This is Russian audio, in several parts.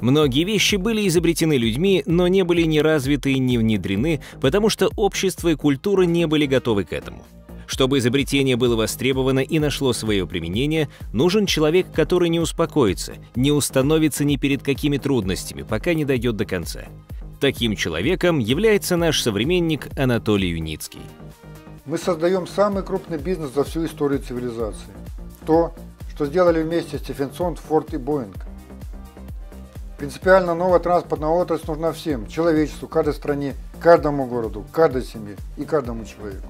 Многие вещи были изобретены людьми, но не были ни развиты и не внедрены, потому что общество и культура не были готовы к этому. Чтобы изобретение было востребовано и нашло свое применение, нужен человек, который не успокоится, не установится ни перед какими трудностями, пока не дойдет до конца. Таким человеком является наш современник Анатолий Юницкий. Мы создаем самый крупный бизнес за всю историю цивилизации. То, что сделали вместе Стефенсон, Форд и Боинг. Принципиально новая транспортная отрасль нужна всем, человечеству, каждой стране, каждому городу, каждой семье и каждому человеку.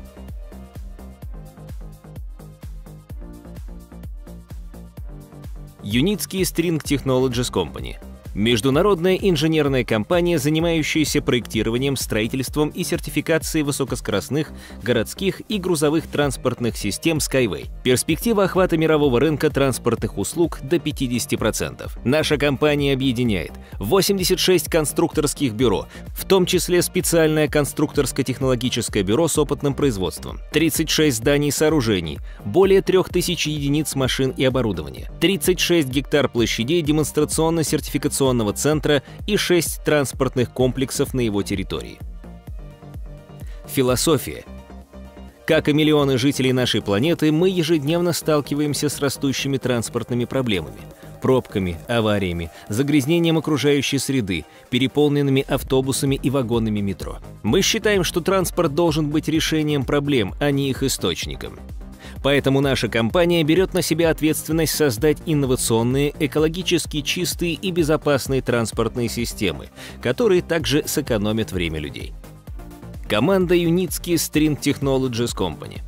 Юницкий String Technologies Company – Международная инженерная компания, занимающаяся проектированием, строительством и сертификацией высокоскоростных городских и грузовых транспортных систем Skyway. Перспектива охвата мирового рынка транспортных услуг до 50%. Наша компания объединяет 86 конструкторских бюро, в том числе специальное конструкторско-технологическое бюро с опытным производством, 36 зданий и сооружений, более 3000 единиц машин и оборудования, 36 гектар площадей демонстрационно-сертификационных информационного центра и шесть транспортных комплексов на его территории. Философия. Как и миллионы жителей нашей планеты, мы ежедневно сталкиваемся с растущими транспортными проблемами – пробками, авариями, загрязнением окружающей среды, переполненными автобусами и вагонами метро. Мы считаем, что транспорт должен быть решением проблем, а не их источником. Поэтому наша компания берет на себя ответственность создать инновационные, экологически чистые и безопасные транспортные системы, которые также сэкономят время людей. Команда Unitsky String Technologies Company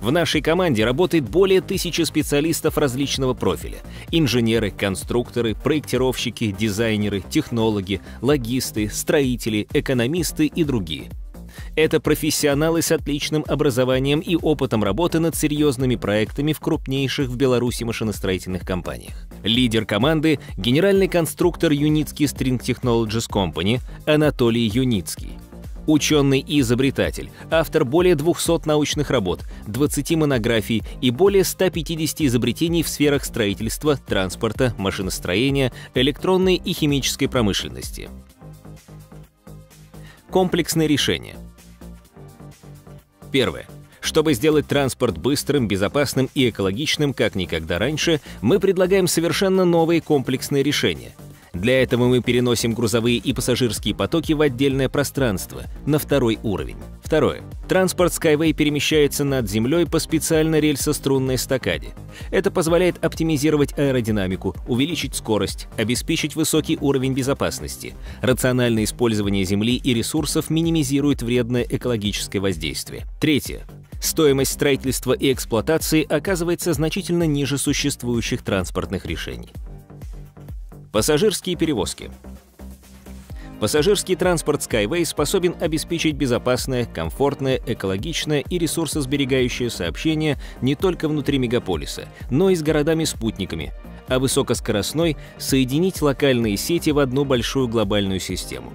в нашей команде работает более тысячи специалистов различного профиля. Инженеры, конструкторы, проектировщики, дизайнеры, технологи, логисты, строители, экономисты и другие – это профессионалы с отличным образованием и опытом работы над серьезными проектами в крупнейших в Беларуси машиностроительных компаниях. Лидер команды – генеральный конструктор Юницкий String Technologies Company Анатолий Юницкий. Ученый и изобретатель, автор более 200 научных работ, 20 монографий и более 150 изобретений в сферах строительства, транспорта, машиностроения, электронной и химической промышленности. Комплексные решения – Первое. Чтобы сделать транспорт быстрым, безопасным и экологичным, как никогда раньше, мы предлагаем совершенно новые комплексные решения – для этого мы переносим грузовые и пассажирские потоки в отдельное пространство, на второй уровень. Второе. Транспорт Skyway перемещается над землей по специальной рельсострунной стакаде. Это позволяет оптимизировать аэродинамику, увеличить скорость, обеспечить высокий уровень безопасности. Рациональное использование земли и ресурсов минимизирует вредное экологическое воздействие. Третье. Стоимость строительства и эксплуатации оказывается значительно ниже существующих транспортных решений. Пассажирские перевозки. Пассажирский транспорт Skyway способен обеспечить безопасное, комфортное, экологичное и ресурсосберегающее сообщение не только внутри мегаполиса, но и с городами-спутниками, а высокоскоростной — соединить локальные сети в одну большую глобальную систему.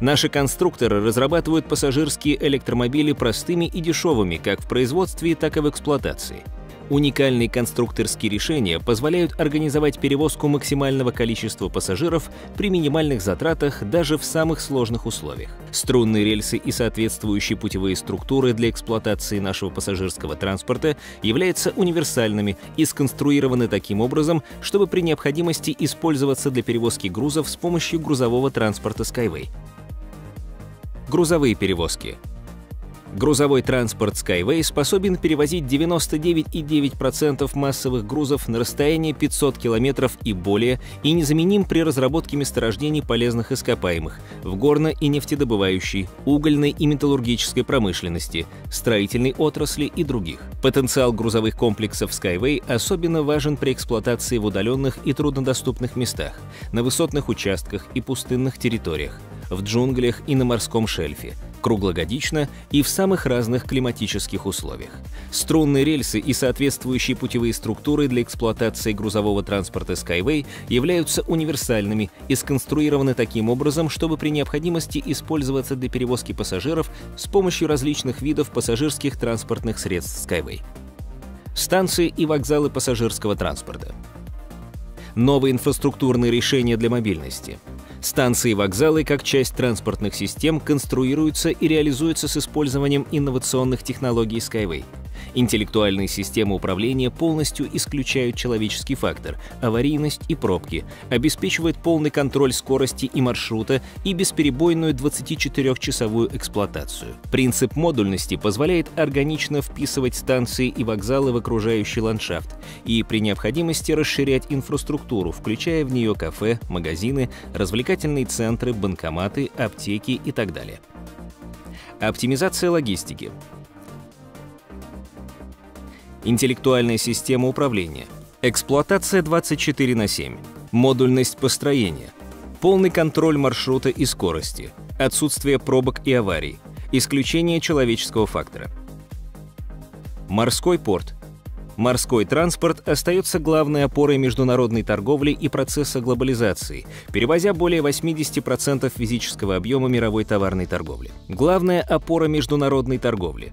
Наши конструкторы разрабатывают пассажирские электромобили простыми и дешевыми как в производстве, так и в эксплуатации — Уникальные конструкторские решения позволяют организовать перевозку максимального количества пассажиров при минимальных затратах даже в самых сложных условиях. Струнные рельсы и соответствующие путевые структуры для эксплуатации нашего пассажирского транспорта являются универсальными и сконструированы таким образом, чтобы при необходимости использоваться для перевозки грузов с помощью грузового транспорта Skyway. Грузовые перевозки – Грузовой транспорт Skyway способен перевозить 99,9% массовых грузов на расстояние 500 км и более и незаменим при разработке месторождений полезных ископаемых в горно- и нефтедобывающей, угольной и металлургической промышленности, строительной отрасли и других. Потенциал грузовых комплексов Skyway особенно важен при эксплуатации в удаленных и труднодоступных местах, на высотных участках и пустынных территориях, в джунглях и на морском шельфе, круглогодично и в самых разных климатических условиях. Струнные рельсы и соответствующие путевые структуры для эксплуатации грузового транспорта Skyway являются универсальными и сконструированы таким образом, чтобы при необходимости использоваться для перевозки пассажиров с помощью различных видов пассажирских транспортных средств Skyway. Станции и вокзалы пассажирского транспорта. Новые инфраструктурные решения для мобильности. Станции и вокзалы как часть транспортных систем конструируются и реализуются с использованием инновационных технологий Skyway – Интеллектуальные системы управления полностью исключают человеческий фактор, аварийность и пробки, обеспечивают полный контроль скорости и маршрута и бесперебойную 24-часовую эксплуатацию. Принцип модульности позволяет органично вписывать станции и вокзалы в окружающий ландшафт и при необходимости расширять инфраструктуру, включая в нее кафе, магазины, развлекательные центры, банкоматы, аптеки и так далее. Оптимизация логистики. Интеллектуальная система управления. Эксплуатация 24 на 7. Модульность построения. Полный контроль маршрута и скорости. Отсутствие пробок и аварий. Исключение человеческого фактора. Морской порт. Морской транспорт остается главной опорой международной торговли и процесса глобализации, перевозя более 80% физического объема мировой товарной торговли. Главная опора международной торговли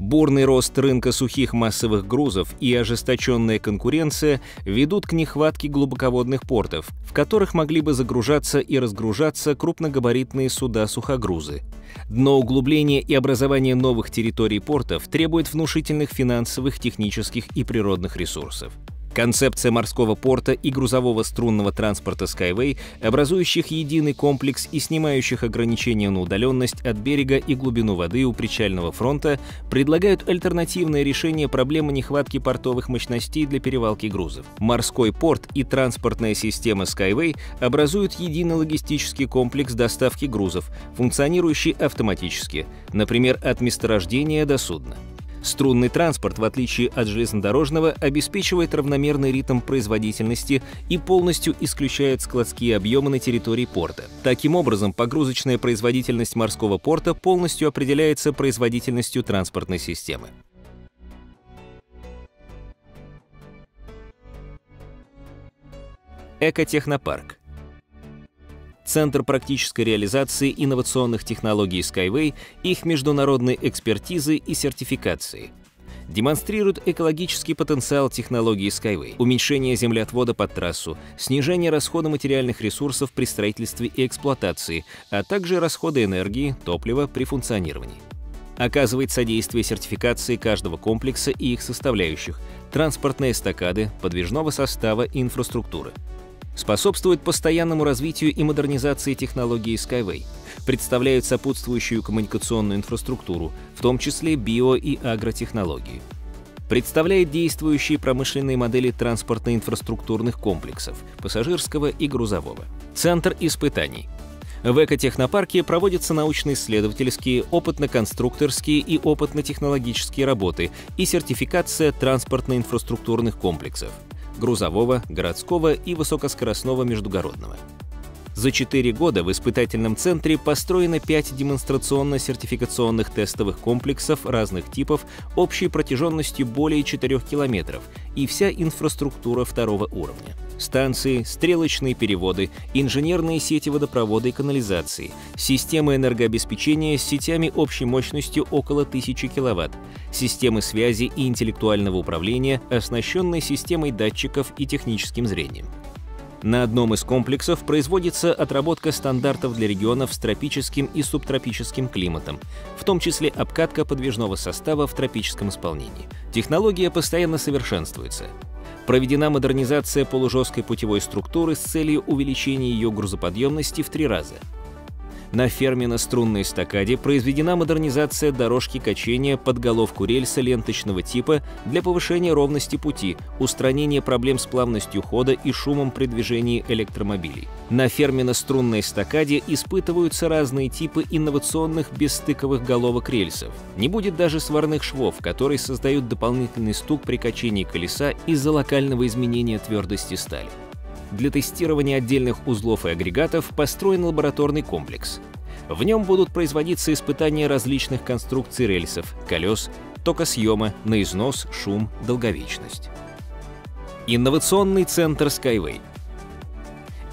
Бурный рост рынка сухих массовых грузов и ожесточенная конкуренция ведут к нехватке глубоководных портов, в которых могли бы загружаться и разгружаться крупногабаритные суда-сухогрузы. Дно углубления и образование новых территорий портов требует внушительных финансовых, технических и природных ресурсов. Концепция морского порта и грузового струнного транспорта Skyway, образующих единый комплекс и снимающих ограничения на удаленность от берега и глубину воды у причального фронта, предлагают альтернативное решение проблемы нехватки портовых мощностей для перевалки грузов. Морской порт и транспортная система Skyway образуют единый логистический комплекс доставки грузов, функционирующий автоматически, например, от месторождения до судна. Струнный транспорт, в отличие от железнодорожного, обеспечивает равномерный ритм производительности и полностью исключает складские объемы на территории порта. Таким образом, погрузочная производительность морского порта полностью определяется производительностью транспортной системы. Экотехнопарк Центр практической реализации инновационных технологий Skyway, их международной экспертизы и сертификации. Демонстрирует экологический потенциал технологии Skyway, уменьшение землеотвода под трассу, снижение расхода материальных ресурсов при строительстве и эксплуатации, а также расходы энергии, топлива при функционировании. Оказывает содействие сертификации каждого комплекса и их составляющих, транспортной эстакады, подвижного состава и инфраструктуры способствует постоянному развитию и модернизации технологии Skyway, представляют сопутствующую коммуникационную инфраструктуру, в том числе био- и агротехнологии. Представляет действующие промышленные модели транспортно-инфраструктурных комплексов, пассажирского и грузового. Центр испытаний. В экотехнопарке проводятся научно-исследовательские, опытно-конструкторские и опытно-технологические работы и сертификация транспортно-инфраструктурных комплексов – грузового, городского и высокоскоростного междугородного. За четыре года в испытательном центре построено пять демонстрационно-сертификационных тестовых комплексов разных типов общей протяженностью более 4 километров и вся инфраструктура второго уровня. Станции, стрелочные переводы, инженерные сети водопровода и канализации, системы энергообеспечения с сетями общей мощностью около 1000 кВт, системы связи и интеллектуального управления, оснащенные системой датчиков и техническим зрением. На одном из комплексов производится отработка стандартов для регионов с тропическим и субтропическим климатом, в том числе обкатка подвижного состава в тропическом исполнении. Технология постоянно совершенствуется. Проведена модернизация полужесткой путевой структуры с целью увеличения ее грузоподъемности в три раза – на ферме на струнной эстакаде произведена модернизация дорожки качения под головку рельса ленточного типа для повышения ровности пути, устранения проблем с плавностью хода и шумом при движении электромобилей. На ферме на струнной эстакаде испытываются разные типы инновационных бесстыковых головок рельсов. Не будет даже сварных швов, которые создают дополнительный стук при качении колеса из-за локального изменения твердости стали. Для тестирования отдельных узлов и агрегатов построен лабораторный комплекс. В нем будут производиться испытания различных конструкций рельсов, колес, токосъема на износ, шум, долговечность. Инновационный центр Skyway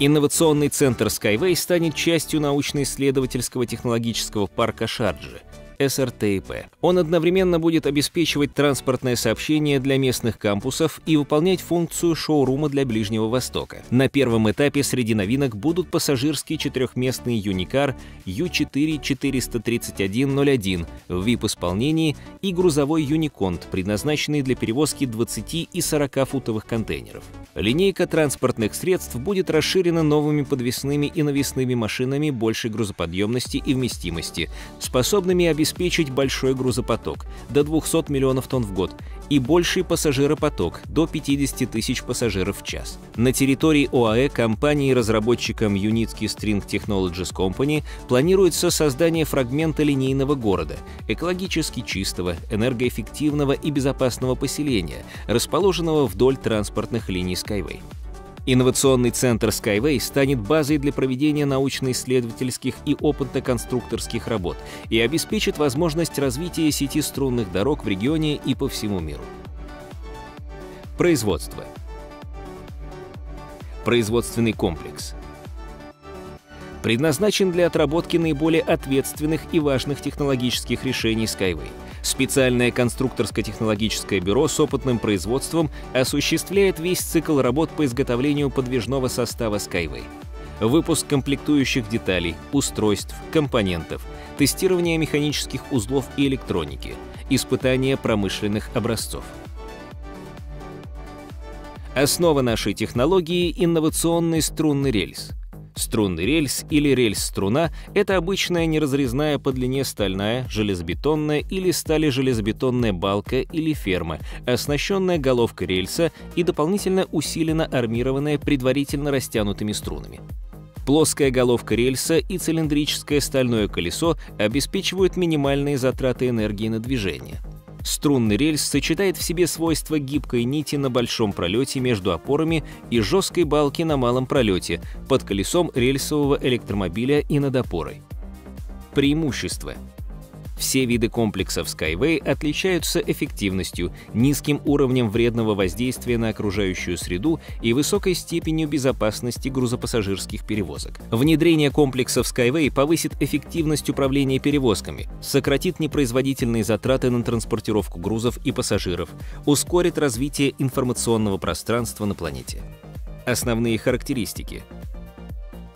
Инновационный центр Skyway станет частью научно-исследовательского технологического парка Шарджи. СРТИП. Он одновременно будет обеспечивать транспортное сообщение для местных кампусов и выполнять функцию шоурума для Ближнего Востока. На первом этапе среди новинок будут пассажирский четырехместный Юникар U4 43101 в VIP-исполнении и грузовой Юниконт, предназначенный для перевозки 20 и 40-футовых контейнеров. Линейка транспортных средств будет расширена новыми подвесными и навесными машинами большей грузоподъемности и вместимости, способными обеспечить большой грузопоток – до 200 миллионов тонн в год и больший пассажиропоток до 50 тысяч пассажиров в час. На территории ОАЭ компанией-разработчиком Unitsky String Technologies Company планируется создание фрагмента линейного города, экологически чистого, энергоэффективного и безопасного поселения, расположенного вдоль транспортных линий Skyway. Инновационный центр Skyway станет базой для проведения научно-исследовательских и опытно-конструкторских работ и обеспечит возможность развития сети струнных дорог в регионе и по всему миру. Производство. Производственный комплекс. Предназначен для отработки наиболее ответственных и важных технологических решений Skyway – Специальное конструкторско-технологическое бюро с опытным производством осуществляет весь цикл работ по изготовлению подвижного состава Skyway. Выпуск комплектующих деталей, устройств, компонентов, тестирование механических узлов и электроники, испытание промышленных образцов. Основа нашей технологии – инновационный струнный рельс. Струнный рельс или рельс-струна — это обычная неразрезная по длине стальная, железобетонная или стали-железобетонная балка или ферма, оснащенная головкой рельса и дополнительно усиленно армированная предварительно растянутыми струнами. Плоская головка рельса и цилиндрическое стальное колесо обеспечивают минимальные затраты энергии на движение. Струнный рельс сочетает в себе свойства гибкой нити на большом пролете между опорами и жесткой балки на малом пролете под колесом рельсового электромобиля и над опорой. Преимущества – все виды комплексов Skyway отличаются эффективностью, низким уровнем вредного воздействия на окружающую среду и высокой степенью безопасности грузопассажирских перевозок. Внедрение комплексов Skyway повысит эффективность управления перевозками, сократит непроизводительные затраты на транспортировку грузов и пассажиров, ускорит развитие информационного пространства на планете. Основные характеристики.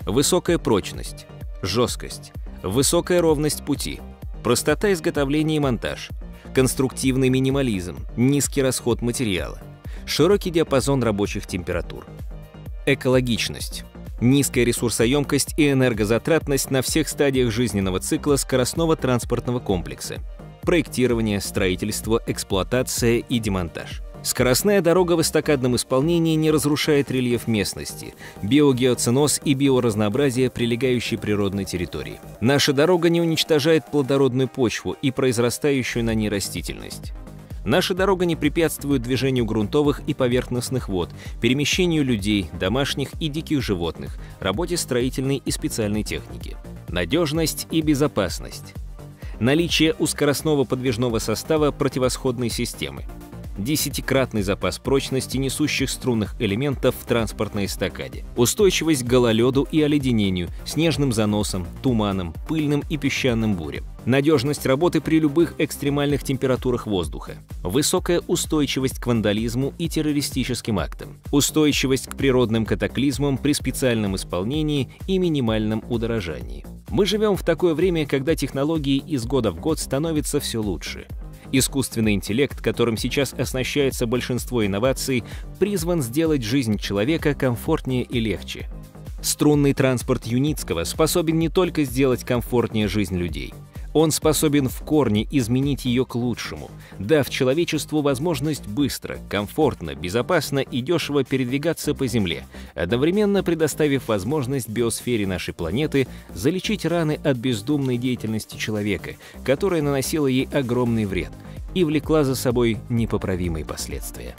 Высокая прочность, жесткость, высокая ровность пути – простота изготовления и монтаж, конструктивный минимализм, низкий расход материала, широкий диапазон рабочих температур, экологичность, низкая ресурсоемкость и энергозатратность на всех стадиях жизненного цикла скоростного транспортного комплекса, проектирование, строительство, эксплуатация и демонтаж – Скоростная дорога в эстакадном исполнении не разрушает рельеф местности, биогеоценоз и биоразнообразие прилегающей природной территории. Наша дорога не уничтожает плодородную почву и произрастающую на ней растительность. Наша дорога не препятствует движению грунтовых и поверхностных вод, перемещению людей, домашних и диких животных, работе строительной и специальной техники. Надежность и безопасность. Наличие у скоростного подвижного состава противосходной системы десятикратный запас прочности несущих струнных элементов в транспортной эстакаде, устойчивость к гололеду и оледенению, снежным заносам, туманам, пыльным и песчаным бурям, надежность работы при любых экстремальных температурах воздуха, высокая устойчивость к вандализму и террористическим актам, устойчивость к природным катаклизмам при специальном исполнении и минимальном удорожании. Мы живем в такое время, когда технологии из года в год становятся все лучше. Искусственный интеллект, которым сейчас оснащается большинство инноваций, призван сделать жизнь человека комфортнее и легче. Струнный транспорт Юницкого способен не только сделать комфортнее жизнь людей, он способен в корне изменить ее к лучшему, дав человечеству возможность быстро, комфортно, безопасно и дешево передвигаться по Земле, одновременно предоставив возможность биосфере нашей планеты залечить раны от бездумной деятельности человека, которая наносила ей огромный вред и влекла за собой непоправимые последствия.